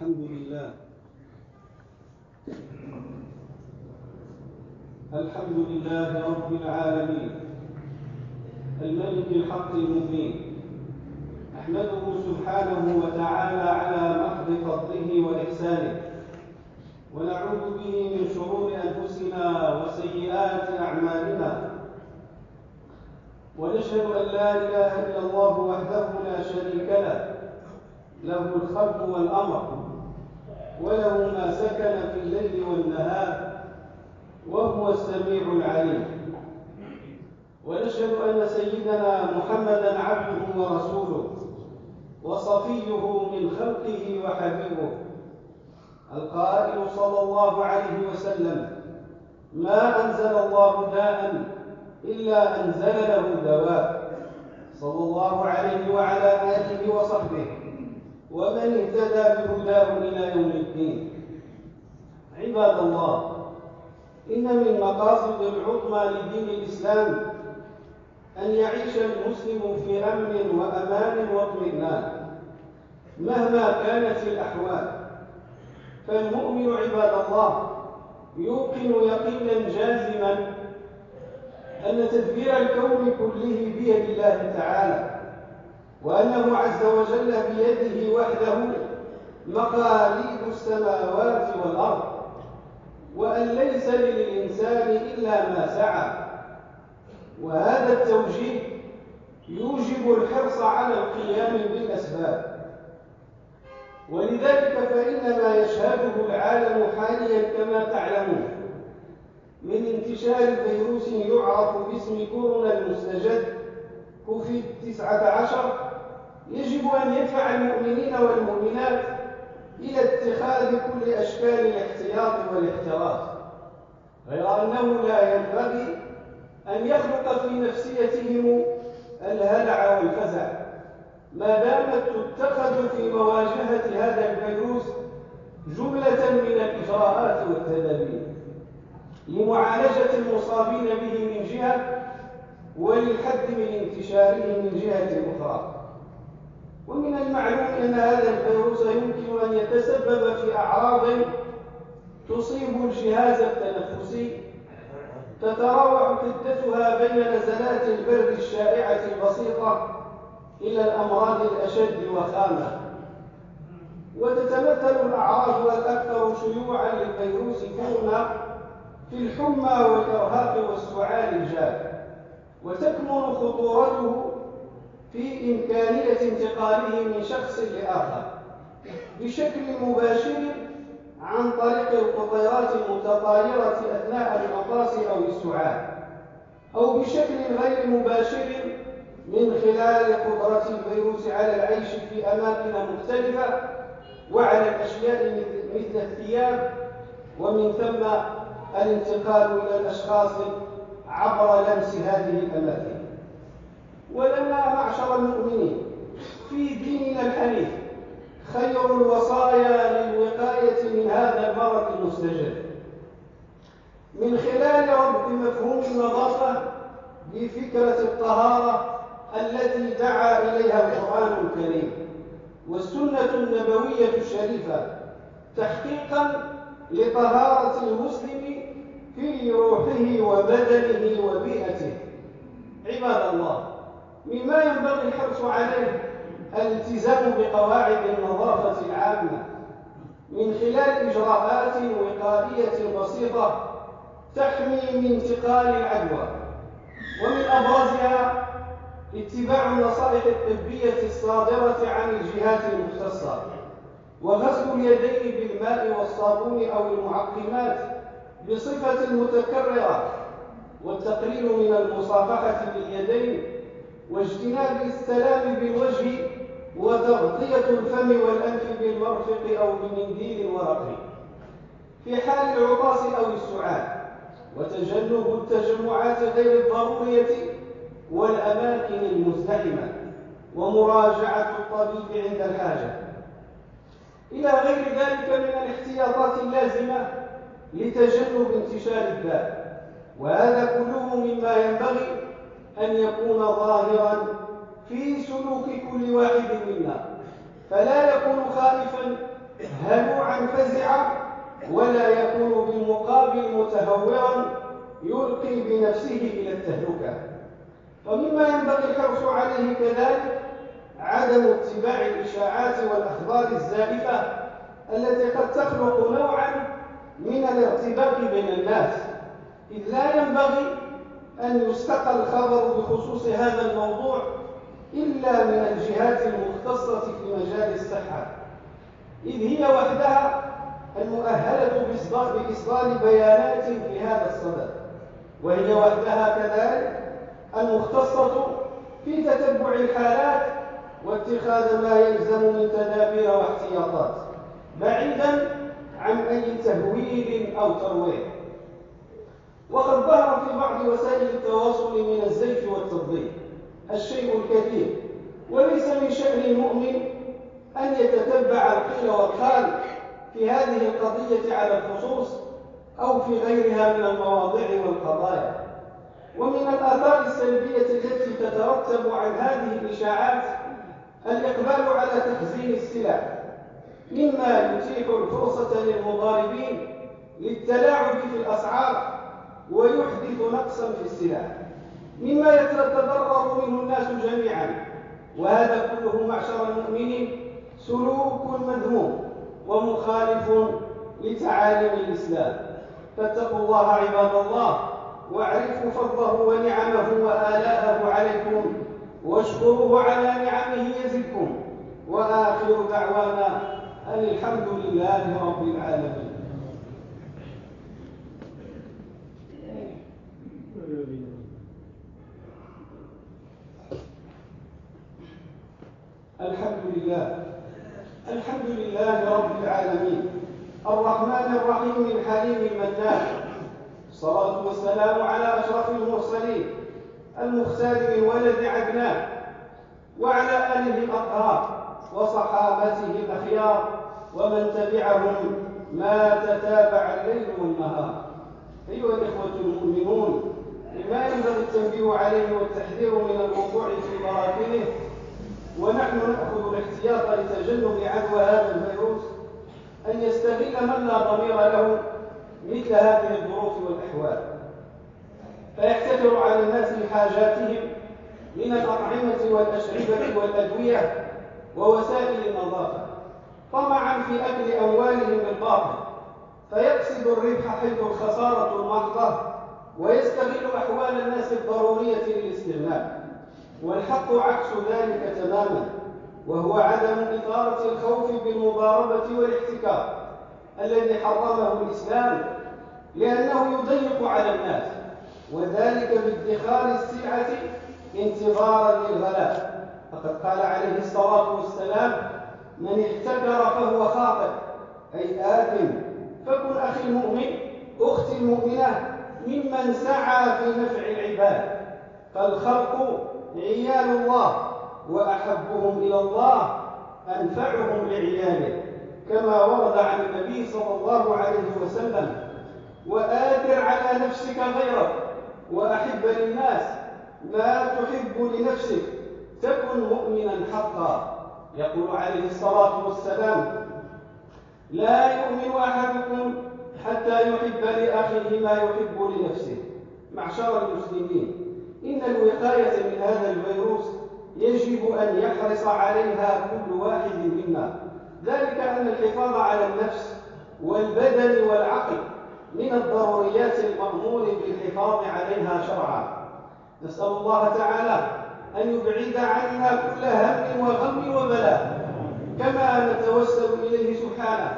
الحمد لله. الحمد لله رب العالمين. الملك الحق المبين. أحمده سبحانه وتعالى على محض فضله وإحسانه. ونعوذ به من شرور أنفسنا وسيئات أعمالنا. ونشهد أن لا إله إلا الله وحده لا شريك له. له الخلق والأمر. وله ما سكن في الليل والنهار وهو السميع العليم. ونشهد أن سيدنا محمدا عبده ورسوله وصفيه من خلقه وحبيبه القائل صلى الله عليه وسلم ما أنزل الله داء إلا أنزل له دواء. صلى الله عليه وعلى آله وصحبه. ومن اهتدى بهداه إلى يوم الدين. عباد الله إن من مقاصد العظمى لدين الإسلام أن يعيش المسلم في أمن وأمان واطمئنان. مهما كانت الأحوال فالمؤمن عباد الله يوقن يقينا جازما أن تدبير الكون كله بيد الله تعالى وأنه عز وجل بيده وحده مقاليد السماوات والأرض وأن ليس للإنسان إلا ما سعى. وهذا التوجيه يوجب الحرص على القيام بالأسباب. ولذلك فإن ما يشهده العالم حاليا كما تعلمون من انتشار فيروس يعرف باسم كورونا المستجد كوفيد 19 يجب أن يدفع المؤمنين والمؤمنات إلى اتخاذ كل أشكال الاحتياط والاحتراز غير أنه لا ينبغي أن يخلق في نفسيتهم الهلع والفزع. ما دامت تتخذ في مواجهة هذا الفيروس جملة من الإجراءات والتدابير لمعالجة المصابين به من جهة وللحد من انتشاره من جهة أخرى. ومن المعلوم أن هذا الفيروس يمكن أن يتسبب في أعراض تصيب الجهاز التنفسي تتراوح حدتها بين نزلات البرد الشائعة البسيطة إلى الأمراض الأشد وخامة. وتتمثل الأعراض الأكثر شيوعا للفيروس كورونا في الحمى والإرهاق والسعال الجاف وتكمن خطورته في إمكانية انتقاله من شخص لآخر بشكل مباشر عن طريق القطيرات المتطايرة أثناء المطاس أو السعال أو بشكل غير مباشر من خلال قدرة الفيروس على العيش في أماكن مختلفة وعلى الأشياء مثل الثياب ومن ثم الانتقال إلى الأشخاص عبر لمس هذه الأماكن. ولنا معشر المؤمنين في ديننا الحنيف. خير الوصايا للوقاية من هذا المرض المستجد. من خلال ربط مفهوم النظافة بفكرة الطهارة التي دعا إليها القرآن الكريم والسنة النبوية الشريفة تحقيقا لطهارة المسلم في روحه وبدنه وبيئته. عباد الله مما ينبغي الحرص عليه الالتزام بقواعد النظافة العامة. من خلال إجراءات وقائية بسيطة تحمي من انتقال العدوى ومن أبرزها اتباع النصائح الطبية الصادرة عن الجهات المختصة وغسل اليدين بالماء والصابون أو المعقمات بصفة متكررة والتقليل من المصافحة باليدين واجتناب السلام بالوجه وتغطية الفم والأنف بالمرفق أو بمنديل ورقي في حال العطاس أو السعال وتجنب التجمعات غير الضرورية والأماكن المزدحمة ومراجعة الطبيب عند الحاجة. إلى غير ذلك من الاحتياطات اللازمة لتجنب انتشار الداء وهذا كله مما ينبغي أن يكون ظاهرا في سلوك كل واحد منا فلا يكون خائفا هلوعا فزعا ولا يكون بالمقابل متهورا يلقي بنفسه إلى التهلكة. ومما ينبغي الحرص عليه كذلك عدم اتباع الإشاعات والأخبار الزائفة التي قد تخلق نوعا من الارتباك بين الناس. إذ لا ينبغي أن يستقى الخبر بخصوص هذا الموضوع إلا من الجهات المختصة في مجال الصحة. إذ هي وحدها المؤهلة بإصدار بيانات في هذا الصدد. وهي وحدها كذلك المختصة في تتبع الحالات واتخاذ ما يلزم من تدابير واحتياطات بعيدا عن أي تهويل أو ترويع وقد ظهر في بعض وسائل التواصل من الزيف والتضليل الشيء الكثير وليس من شأن المؤمن أن يتتبع القيل والقال في هذه القضية على الخصوص أو في غيرها من المواضيع والقضايا. ومن الآثار السلبية التي تترتب عن هذه الإشاعات الإقبال على تخزين السلاح مما يتيح الفرصة للمضاربين للتلاعب في الأسعار نقصا في السلاح. مما يتضرر منه الناس جميعا. وهذا كله معشر المؤمنين سلوك مذموم ومخالف لتعاليم الإسلام. فاتقوا الله عباد الله واعرفوا فضله ونعمه وآلاءه عليكم واشكروه على نعمه يزدكم. وآخر دعوانا أن الحمد لله رب العالمين الحمد لله الحمد لله رب العالمين الرحيم الحليم المنان الصلاة والسلام على أشرف المرسلين. المختار من ولد عدنان. وعلى آله الأطهار وصحابته الأخيار ومن تبعهم ما تتابع الليل والنهار. أيها الإخوة المؤمنون لما ينبغي التنبيه عليه والتحذير من الوقوع في براكنه ونحن نأخذ الاحتياط لتجنب عدوى هذا الفيروس أن يستغل من لا ضمير له مثل هذه الظروف والأحوال. فيحتكر على الناس حاجاتهم من الأطعمة والأشربة والأدوية ووسائل النظافة. طمعا في أكل أموالهم بالباطل فيقصد الربح حيث الخسارة المحضة ويستغل أحوال الناس الضرورية للاستغناء والحق عكس ذلك تماما. وهو عدم إثارة الخوف بالمضاربة والاحتكار الذي حرمه الإسلام لأنه يضيق على الناس وذلك بادخار السلعة انتظارا للغلاء. فقد قال عليه الصلاة والسلام من احتكر فهو خاطئ. أي آثم. فكن أخي المؤمن أختي المؤمنة ممن سعى في نفع العباد. فالخلق عيال الله وأحبهم إلى الله أنفعهم لعياله كما ورد عن النبي صلى الله عليه وسلم وآثر على نفسك غيرك وأحب للناس ما تحب لنفسك تكن مؤمنا حقا. يقول عليه الصلاة والسلام لا يؤمن أحدكم حتى يحب لأخيه ما يحب لنفسه. معشر المسلمين إن الوقاية من هذا الفيروس يجب أن يحرص عليها كل واحد منا. ذلك أن الحفاظ على النفس والبدن والعقل من الضروريات المأمور بالحفاظ عليها شرعا. نسأل الله تعالى أن يبعد عنا كل هم وغم وبلاء. كما نتوسل إليه سبحانه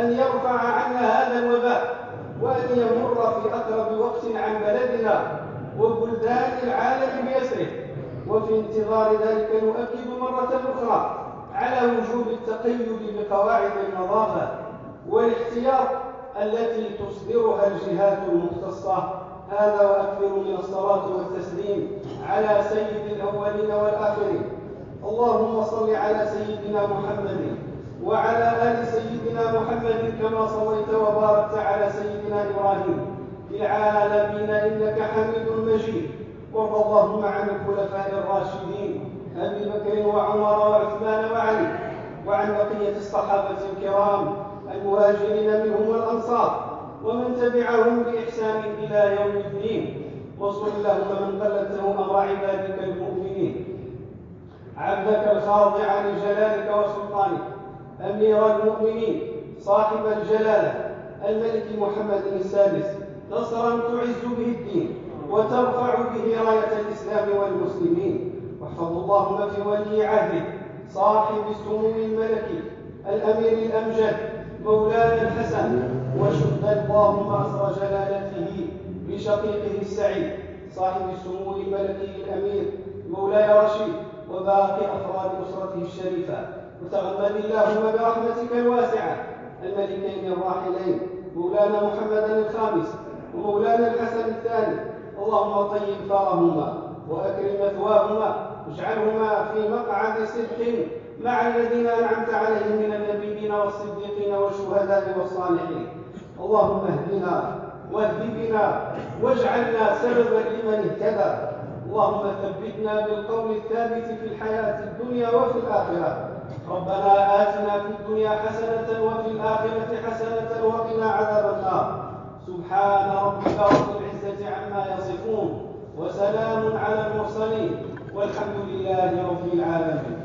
أن يرفع عنا هذا الوباء وأن يمر في أقرب وقت عن بلدنا وبلدان العالم بأسره وفي انتظار ذلك نؤكد مرة أخرى على وجوب التقيد بقواعد النظافة والاحتياط التي تصدرها الجهات المختصة. هذا وأكثر من الصلاة والتسليم على سيد الأولين والآخرين. اللهم صل على سيدنا محمد وعلى آل سيدنا محمد كما صليت وباركت على سيدنا إبراهيم في العالمين إنك حميد مجيد. وارض اللهم عن الخلفاء الراشدين أبي بكر وعمر وعثمان وعلي وعن بقية الصحابة الكرام المهاجرين منهم والأنصار ومن تبعهم بإحسان إلى يوم الدين. وصل اللهم من قلته أمر عبادك المؤمنين. عبدك الخاضع لجلالك وسلطانك. أمير المؤمنين. صاحب الجلالة. الملك محمد السادس. نصرا تعز به الدين. وترفع به راية الإسلام والمسلمين. واحفظ اللهم في ولي عهده صاحب السمو الملكي الأمير الأمجد مولانا الحسن. وشد اللهم أسر جلالته بشقيقه السعيد صاحب السمو الملكي الأمير مولاي رشيد وباقي أفراد أسرته الشريفة. وتغمد اللهم برحمتك الواسعة الملكين الراحلين مولانا محمدا الخامس ومولانا اللهم طيب ثارهما وأكرم مثواهما واجعلهما في مقعد صدق مع الذين أنعمت عليهم من النبيين والصديقين والشهداء والصالحين. اللهم اهدنا واهد بنا واجعلنا سببا لمن اهتدى. اللهم ثبتنا بالقول الثابت في الحياة الدنيا وفي الآخرة. ربنا آتنا في الدنيا حسنة وفي الآخرة حسنة وقنا عذاب النار. سبحان ربك رب عما يصفون وسلام على المرسلين والحمد لله رب العالمين.